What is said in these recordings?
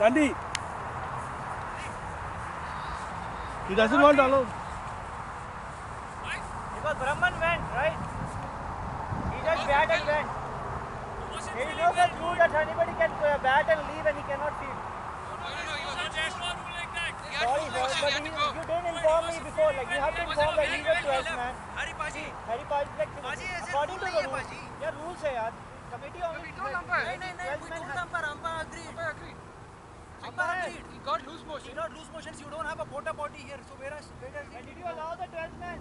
Sandy. He doesn't want to allow. Because Brahman went, right? He just bat and went. He knows that rule that anybody can uh, bat and leave and he cannot field. Sorry, sir, but he, you didn't inform me before. Like, you have to inform the leader to us, man. हरी पाजी Harry Paj, like, according to the है, rules. Yeah, rules है यार. Committee only. We told umpire. नहीं नहीं नहीं we have- umpire umpire agree. Umpire agreed He got loose you motion. not lose motions you don't have a porta potty here so where is where does And did you allow the 12th man?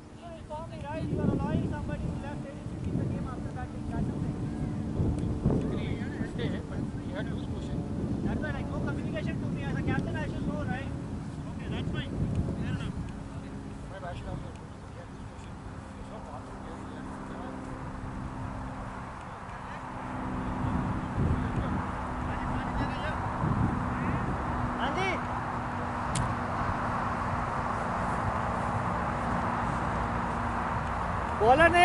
You should inform me, right? You are allowing somebody bolones.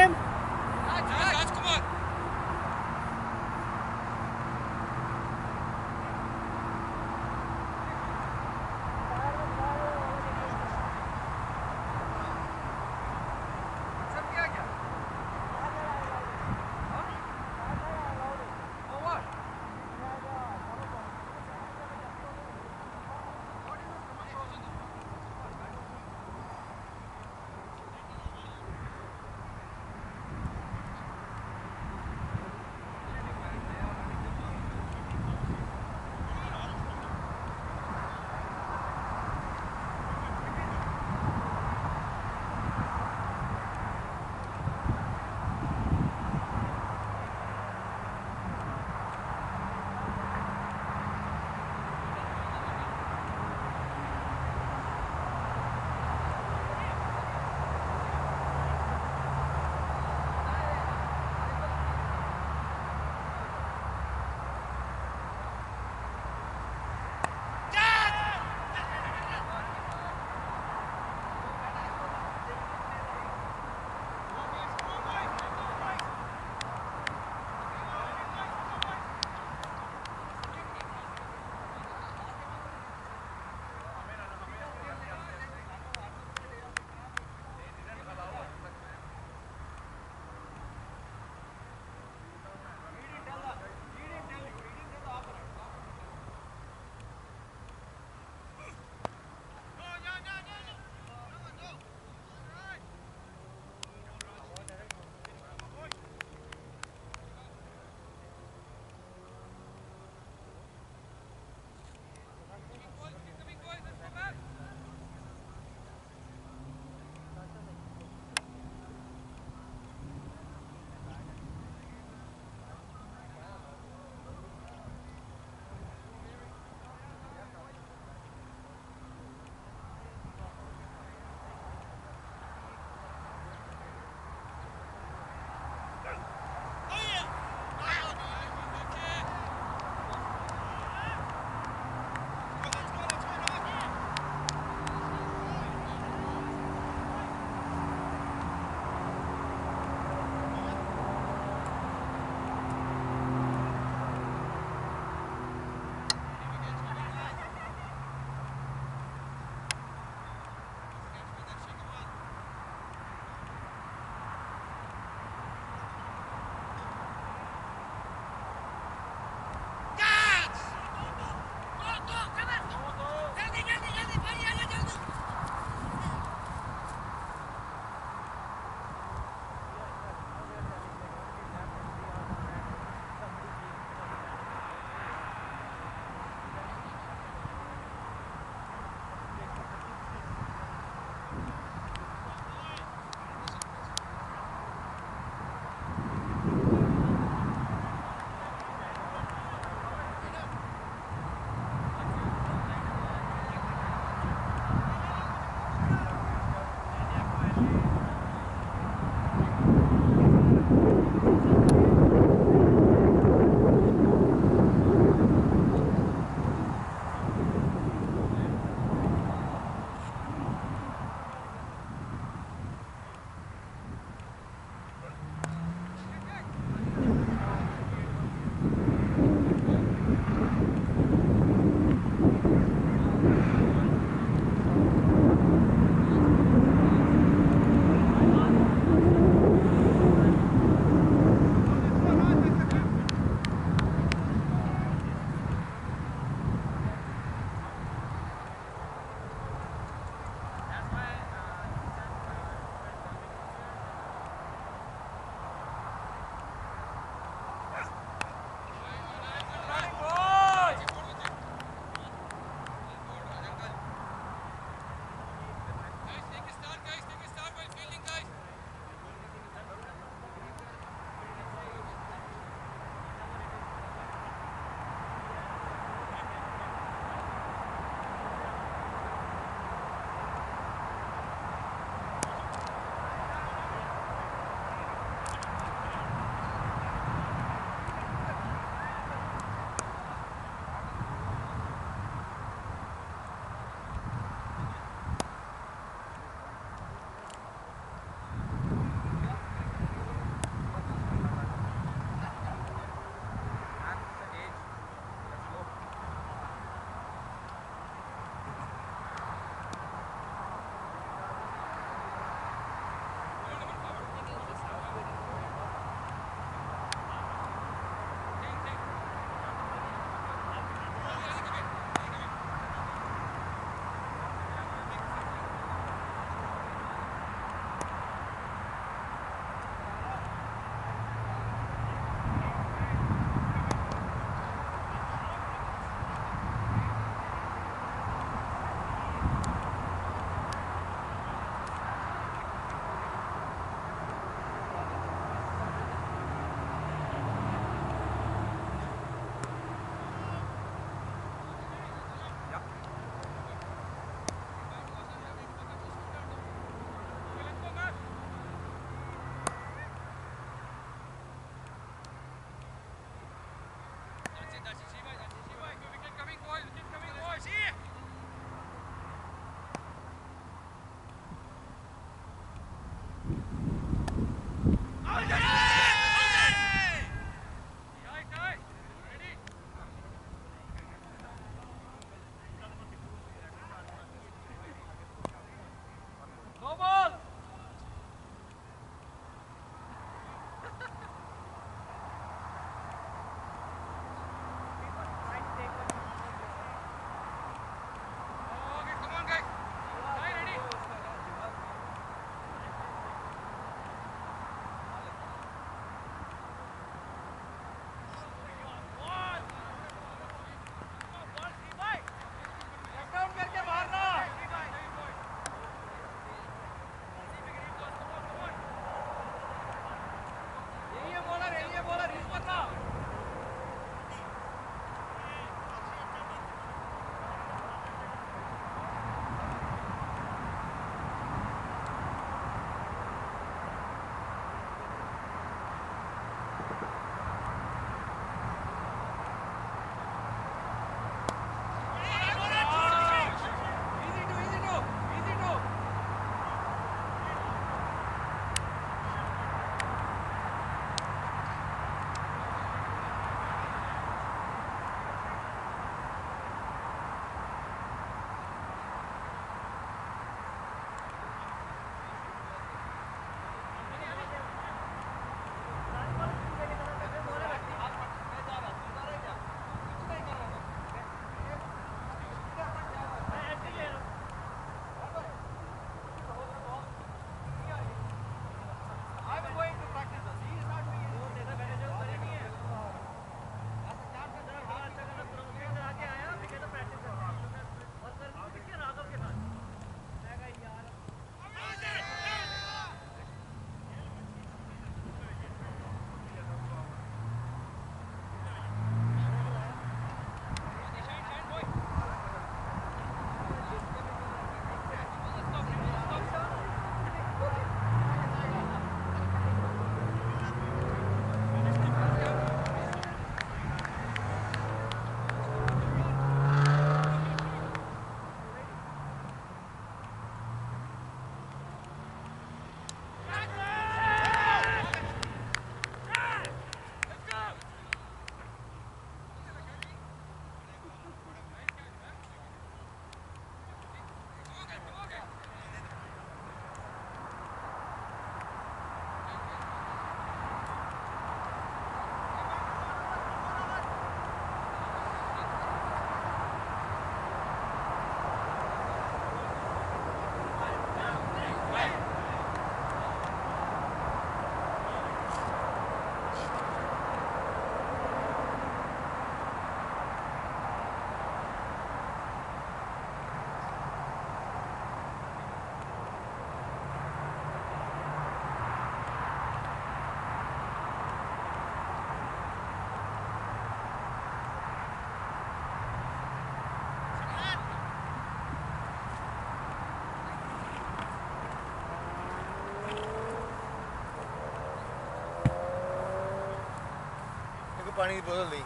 ਪਾਣੀ ਦੀ ਬੋਤਲ ਦੇ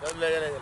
ਚਲ ਲੈ ਜਾ ਲੈ ਜਾ।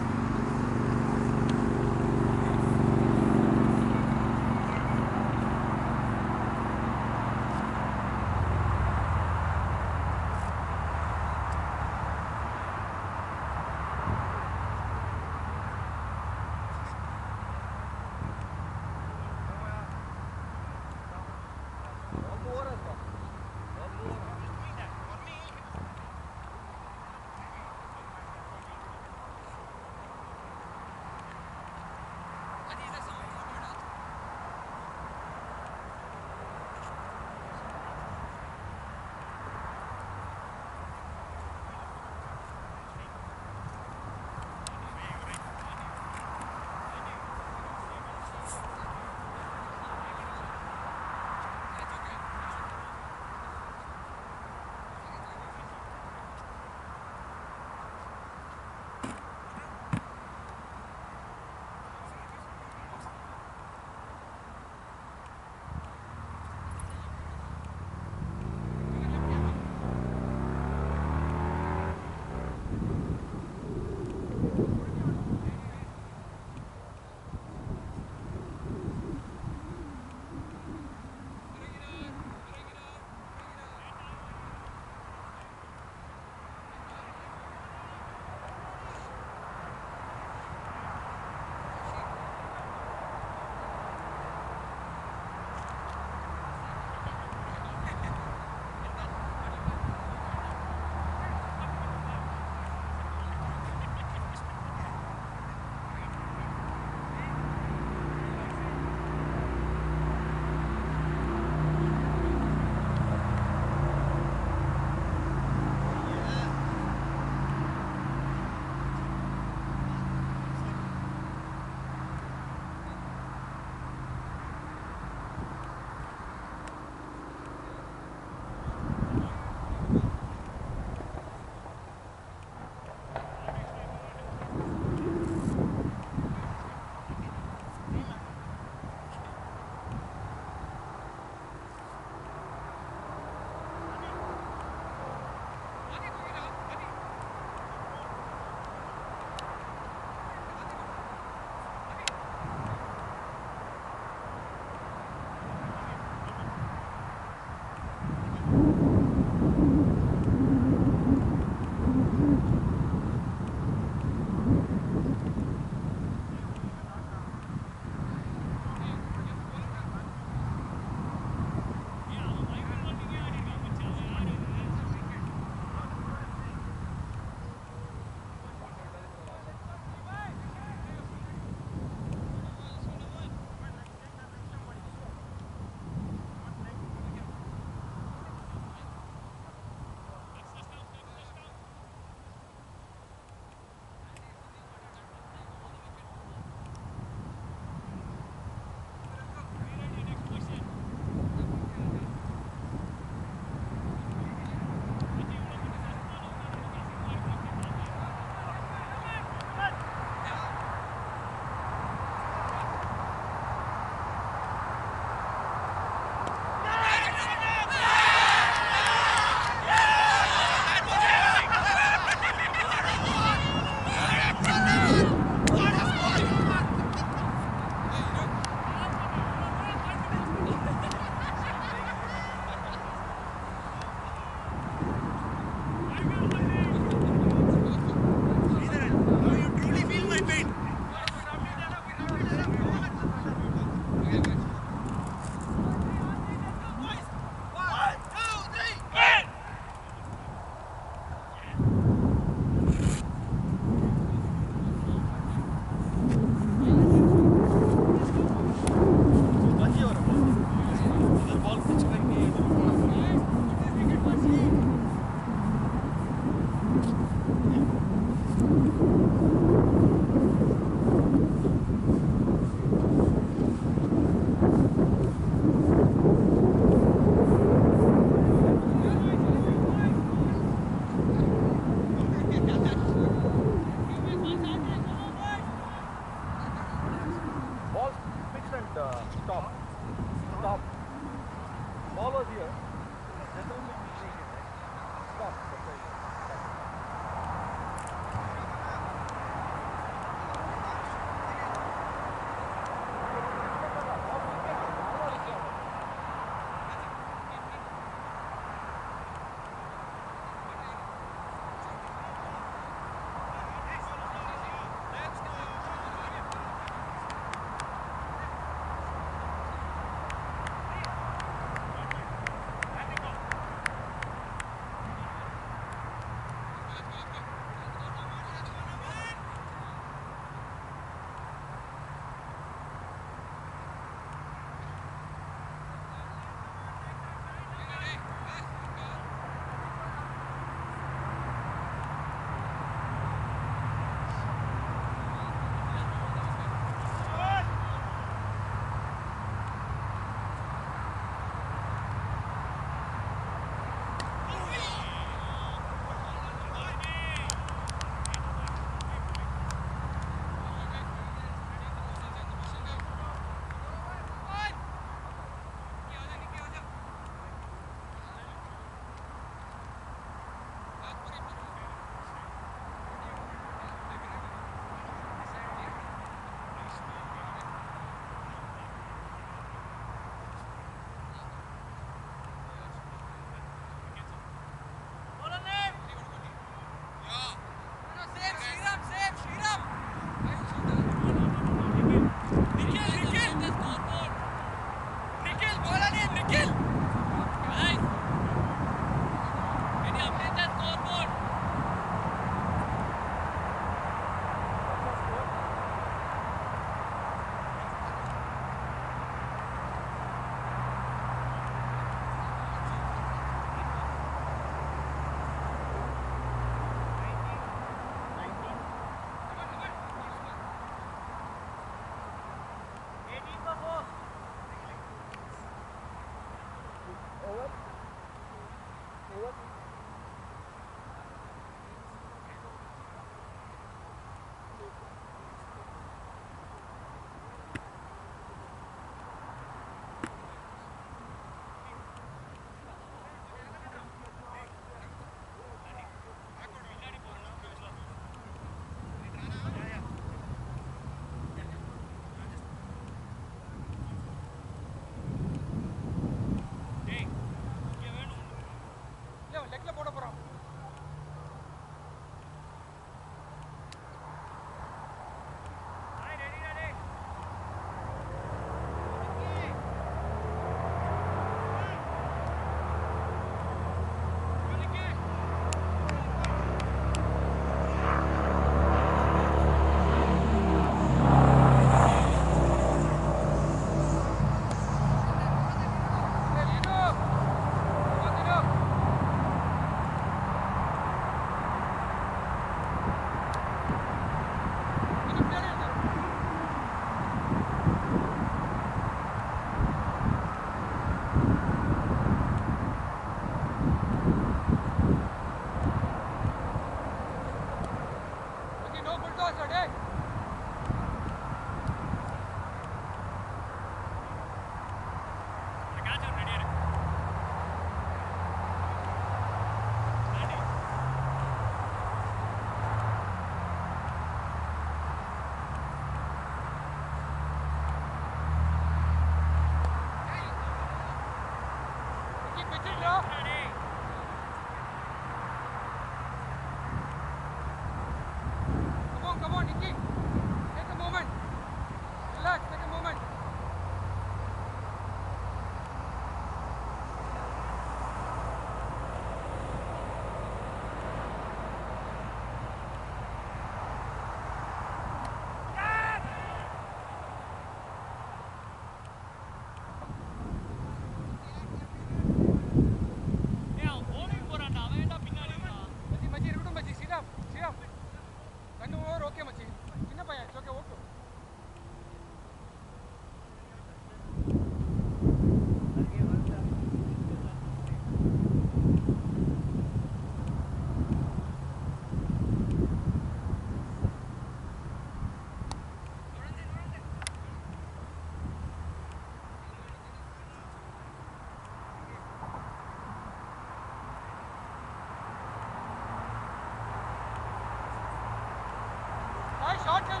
Start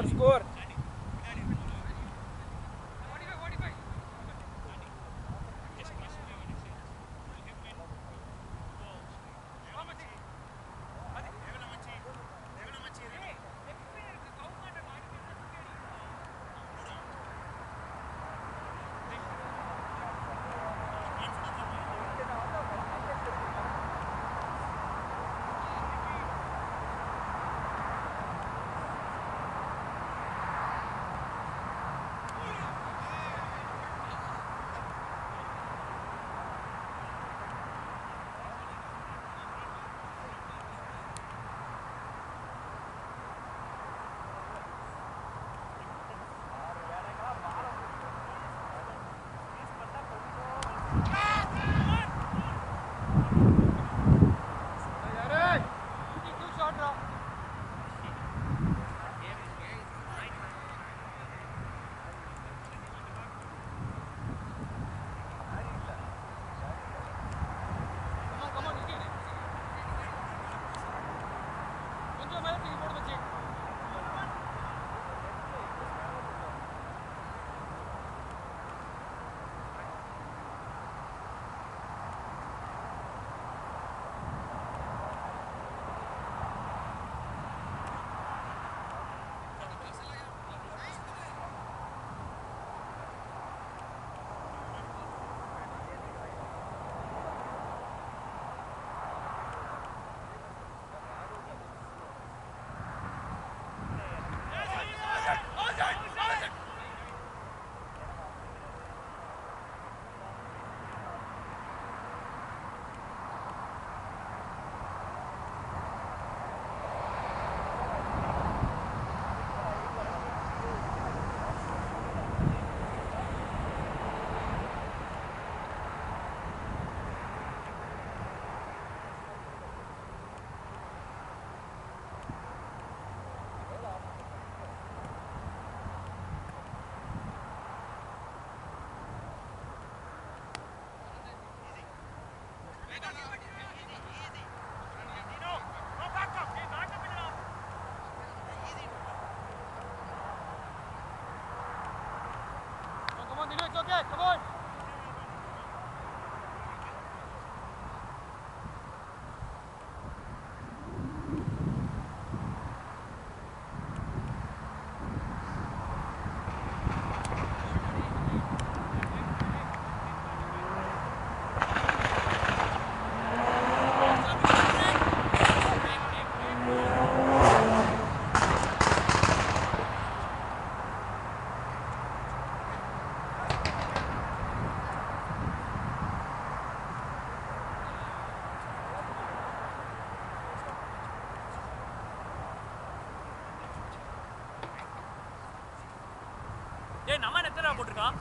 Bora, score! Come on, come on. up.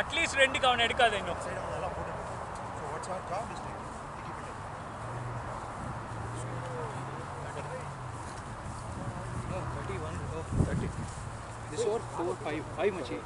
At least ரெண்டுக்கு அவனை எடுக்காது இன்னும் This over four, five, five machine.